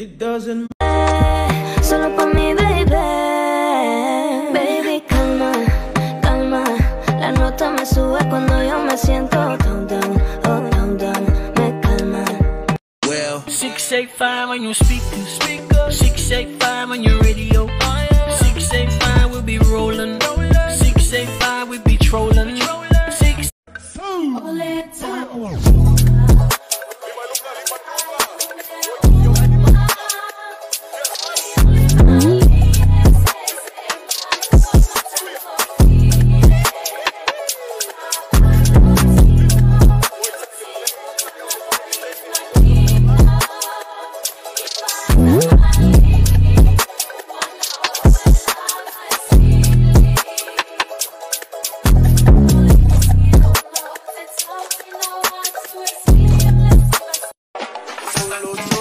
It doesn't Solo pa' mi baby. Baby, calma, calma. La nota me sube cuando yo me siento down, down, oh, down, down. Me calma. Well, 685 on your speaker, speaker. 685 on your radio. al otro.